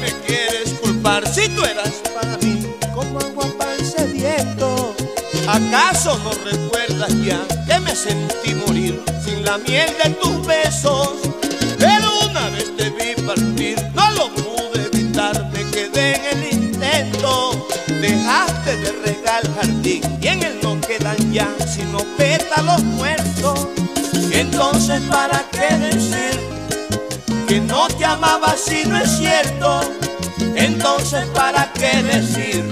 me quieres culpar si tú eras para mí como agua pan sediento? ¿Acaso no recuerdas ya que me sentí morir sin la miel de tus besos? Pero una vez te vi partir, no lo pude evitar, me quedé en el intento. Dejaste de regar jardín y en él no quedan ya sino pétalos muertos. Entonces, ¿para qué? No te amaba si no es cierto? Entonces, ¿para qué decir?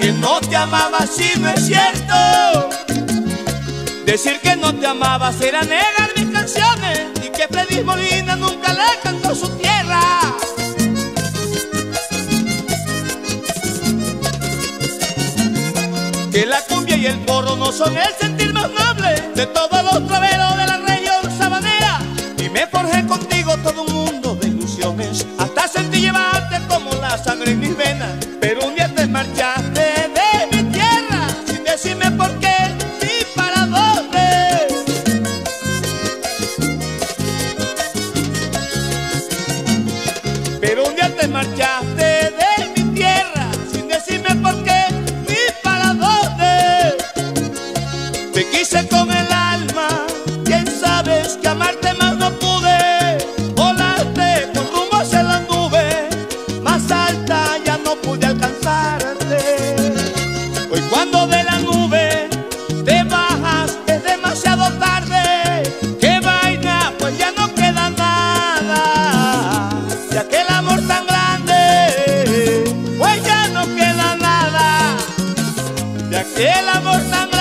que no te amaba si no es cierto. Decir que no te amaba será negar mis canciones y que Freddy Molina nunca le cantó su tierra. Que la cumbia y el porro no son el sentir más noble de todos los traveros marchaste de mi tierra sin decirme por qué ni para dónde. Te quise con el amor tan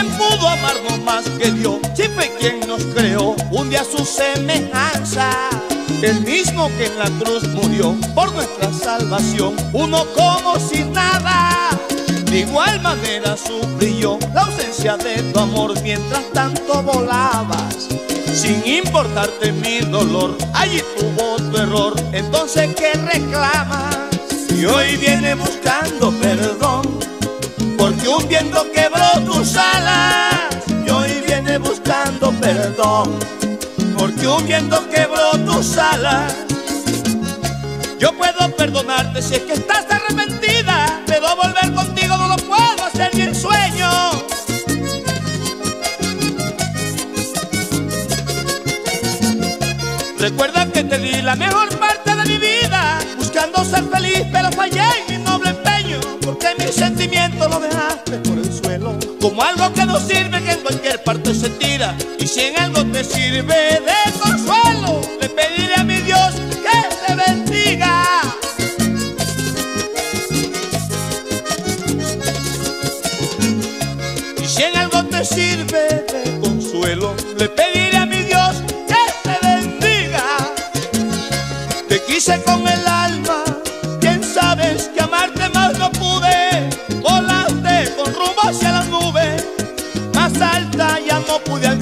¿Quién pudo amarnos más que Dios? Si fue quien nos creó un día su semejanza. El mismo que en la cruz murió por nuestra salvación, uno como si nada. De igual manera sufrí yo la ausencia de tu amor mientras tanto volabas. Sin importarte mi dolor, allí tuvo tu error, entonces ¿qué reclamas? Y hoy viene buscando perdón, un viento quebró tus alas buscando perdón, porque un viento quebró tus alas. Yo puedo perdonarte si es que estás arrepentida, pero volver contigo no lo puedo hacer ni en sueño. Recuerda que te di la mejor parte de mi vida, buscando ser feliz, pero fallé en mi noble empeño, porque mi sentimiento lo dejaste por el suelo, como algo que no sirve que en cualquier parte se tira. Y si en algo te sirve de consuelo, le pediré a mi Dios que te bendiga. Y si en algo te sirve de consuelo, le pediré a mi Dios que te bendiga. Te quise con el No pude